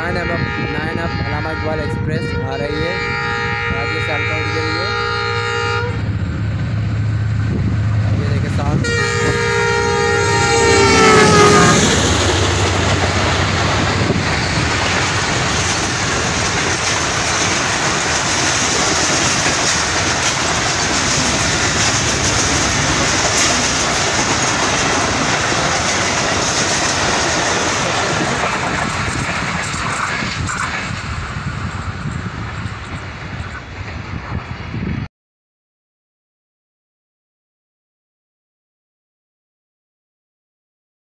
Nine M F nine F Allama Iqbal express आ रही है।